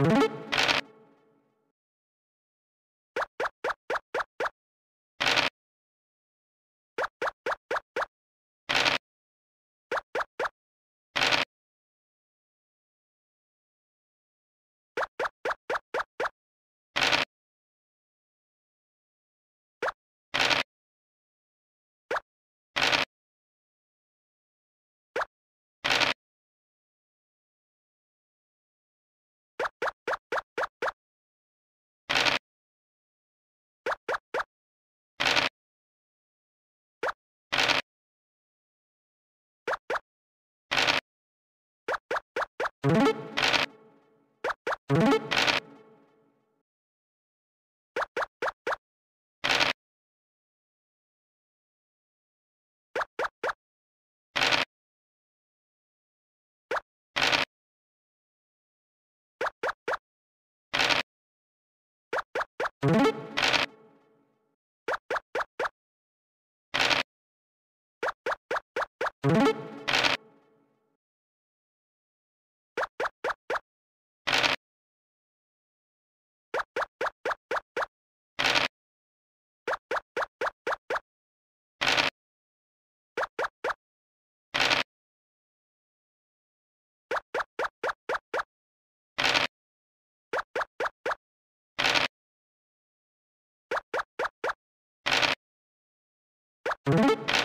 you. you. Thank you.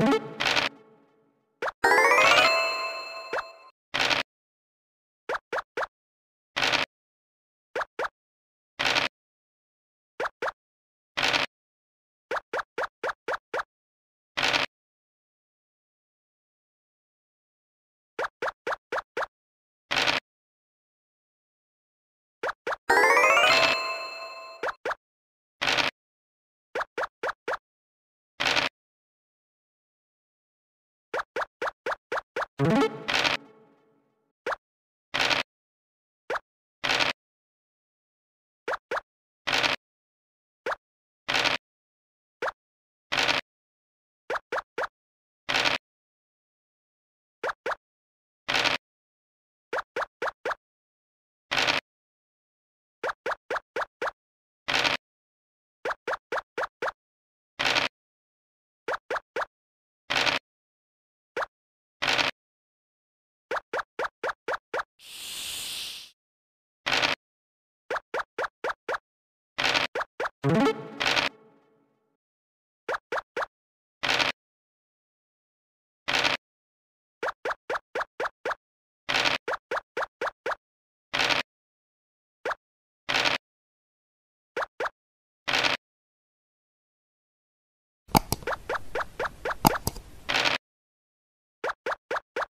you.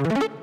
you